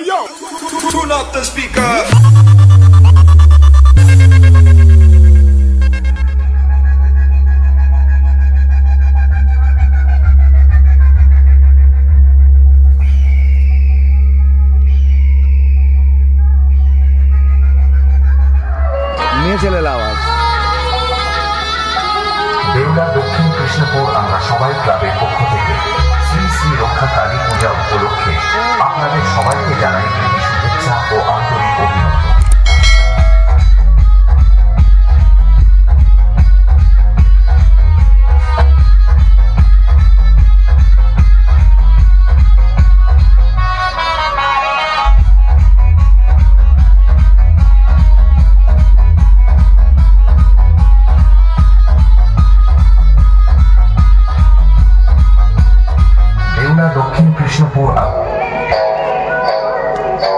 Yo, tune up the speaker. ছেলের আওয়াজ বেউলা দক্ষিণ কৃষ্ণপুর আমরা সবাই ক্লাবের পক্ষ থেকে শ্রী শ্রী রক্ষা কালী পূজা উপলক্ষে কৃষ্ণপুর।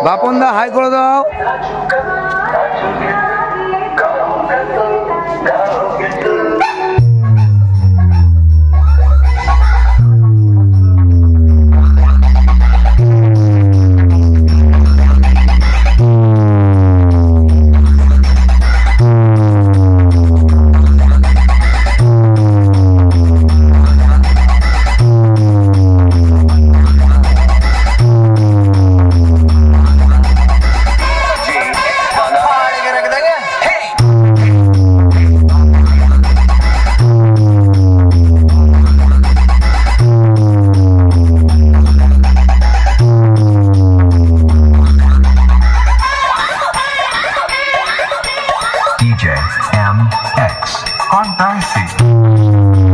বাপন দা হাই করে দাও। DJ MX on Dicey.